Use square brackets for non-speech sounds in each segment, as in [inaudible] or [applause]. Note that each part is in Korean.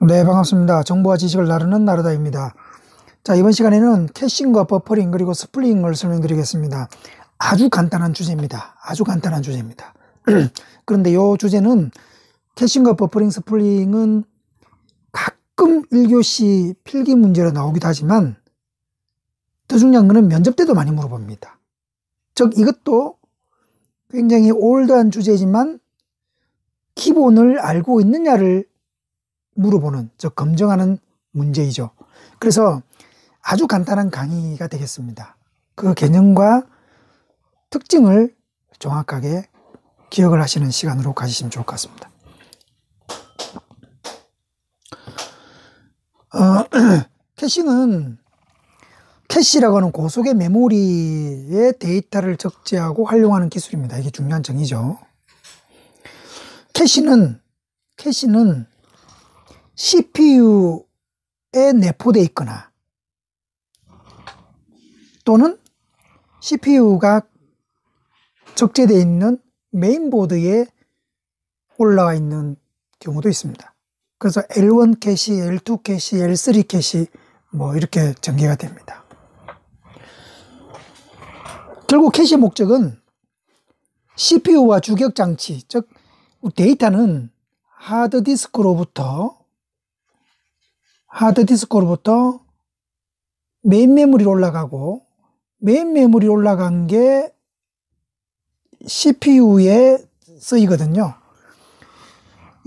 네, 반갑습니다. 정보와 지식을 나누는 나르다입니다. 자, 이번 시간에는 caching과 버퍼링 그리고 spooling을 설명드리겠습니다. 아주 간단한 주제입니다. 아주 간단한 주제입니다. [clears throat] 그런데 이 주제는 caching과 버퍼링, spooling은 가끔 1교시 필기 문제로 나오기도 하지만 더 중요한 것은 면접 때도 많이 물어봅니다. 즉 이것도 굉장히 old한 주제지만 기본을 알고 있느냐를 물어보는, 즉 검증하는 문제이죠. 그래서 아주 간단한 강의가 되겠습니다. 그 개념과 특징을 정확하게 기억을 하시는 시간으로 가지시면 좋을 것 같습니다. 어, [clears throat] 캐싱은 캐시라고 하는 고속의 메모리의 데이터를 적재하고 활용하는 기술입니다. 이게 중요한 정의죠. 캐시는 캐시는 CPU에 내포되어 있거나 또는 CPU가 적재되어 있는 메인보드에 올라와 있는 경우도 있습니다. 그래서 L1 캐시, L2 캐시, L3 캐시 뭐 이렇게 전개가 됩니다. 결국 캐시 목적은 CPU와 주기억 장치, 즉 데이터는 하드디스크로부터 하드디스크로부터 메인 메모리로 올라가고 메인 메모리 올라간 게 CPU에 쓰이거든요.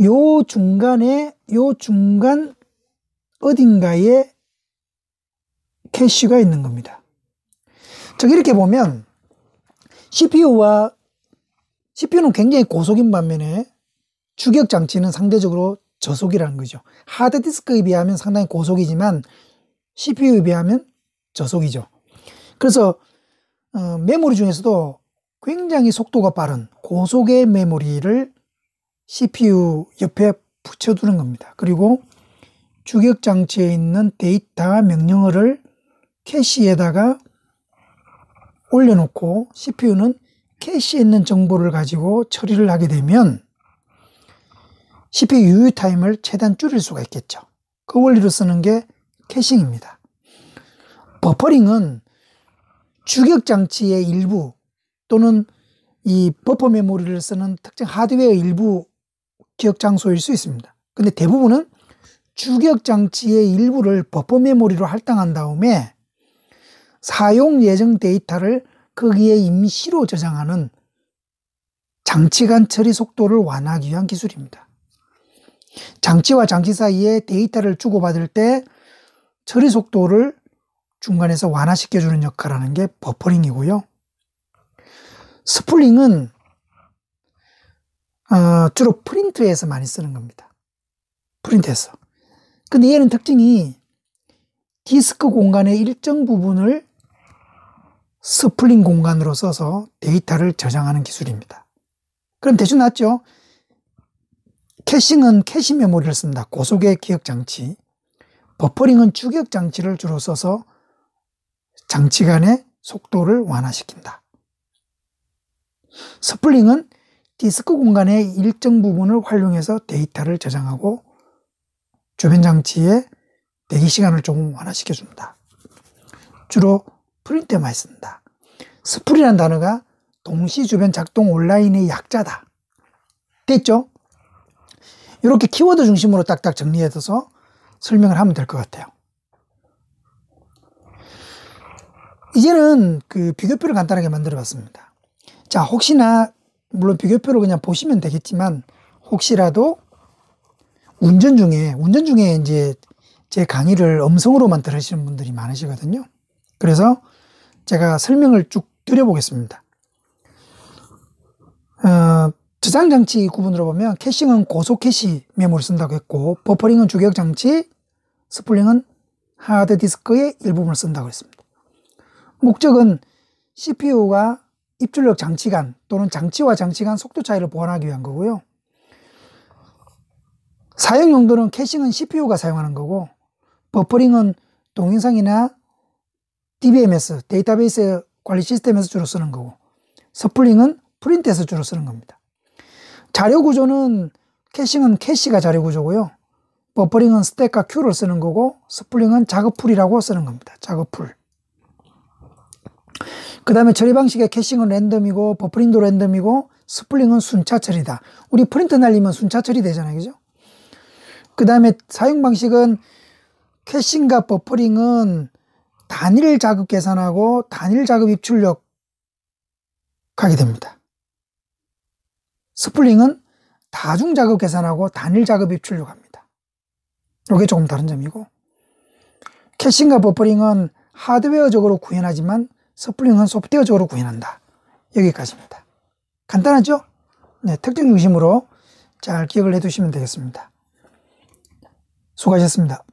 요 중간에 요 중간 어딘가에 캐시가 있는 겁니다. 즉 이렇게 보면 CPU와 CPU는 굉장히 고속인 반면에 주격 장치는 상대적으로 저속이라는 거죠. 하드디스크에 비하면 상당히 고속이지만 CPU에 비하면 저속이죠. 그래서 어, 메모리 중에서도 굉장히 속도가 빠른 고속의 메모리를 CPU 옆에 붙여두는 겁니다. 그리고 주기억 장치에 있는 데이터 명령어를 캐시에다가 올려놓고 CPU는 캐시에 있는 정보를 가지고 처리를 하게 되면 CPU 유휴 타임을 최대한 줄일 수가 있겠죠. 그 원리로 쓰는 게 caching입니다. 버퍼링은 주기억 장치의 일부 또는 이 버퍼 메모리를 쓰는 특정 하드웨어 일부 기억 장소일 수 있습니다. 근데 대부분은 주기억 장치의 일부를 버퍼 메모리로 할당한 다음에 사용 예정 데이터를 거기에 임시로 저장하는 장치 간 처리 속도를 완화하기 위한 기술입니다. 장치와 장치 사이에 데이터를 주고받을 때 처리 속도를 중간에서 완화시켜주는 역할을 하는 게 버퍼링이고요. spooling은 어, 주로 프린트에서 많이 쓰는 겁니다. 프린트에서. 근데 얘는 특징이 디스크 공간의 일정 부분을 spooling 공간으로 써서 데이터를 저장하는 기술입니다. 그럼 대충 나왔죠? caching은 캐시 메모리를 쓴다. 고속의 기억 장치. 버퍼링은 주기억 장치를 주로 써서 장치 간의 속도를 완화시킨다. spooling은 디스크 공간의 일정 부분을 활용해서 데이터를 저장하고 주변 장치의 대기 시간을 조금 완화시켜준다. 주로 프린트에 많이 쓴다. spool이라는 단어가 동시 주변 작동 온라인의 약자다. 됐죠? 이렇게 키워드 중심으로 딱딱 정리해서 설명을 하면 될 것 같아요. 이제는 그 비교표를 간단하게 만들어 봤습니다. 자, 혹시나, 물론 비교표를 그냥 보시면 되겠지만, 혹시라도 운전 중에, 운전 중에 이제 제 강의를 음성으로만 들으시는 분들이 많으시거든요. 그래서 제가 설명을 쭉 드려보겠습니다. 어, 저장장치 구분으로 보면 caching은 고속 캐시 메모리를 쓴다고 했고 버퍼링은 주기억장치, 스플링은 하드디스크의 일부분을 쓴다고 했습니다. 목적은 CPU가 입출력 장치 간 또는 장치와 장치 간 속도 차이를 보완하기 위한 거고요. 사용 용도는 캐싱은 CPU가 사용하는 거고 버퍼링은 동영상이나 DBMS, 데이터베이스 관리 시스템에서 주로 쓰는 거고 스플링은 프린트에서 주로 쓰는 겁니다. 자료 구조는 caching은 캐시가 자료 구조고요. 버퍼링은 스택과 큐를 쓰는 거고 spooling은 작업 pool이라고 쓰는 겁니다. 작업풀. 그 다음에 처리 방식의 caching은 랜덤이고 버퍼링도 랜덤이고 spooling은 순차 처리다. 우리 프린트 날리면 순차 처리 되잖아요. 그죠? 그 다음에 사용 방식은 caching과 버퍼링은 단일 작업 계산하고 단일 작업 입출력 하게 됩니다. 스플링은 다중 작업 계산하고 단일 작업 입출력 합니다. 이게 조금 다른 점이고 캐싱과 버퍼링은 하드웨어적으로 구현하지만 스플링은 소프트웨어적으로 구현한다. 여기까지입니다. 간단하죠? 네, 특정 중심으로 잘 기억을 해 두시면 되겠습니다. 수고하셨습니다.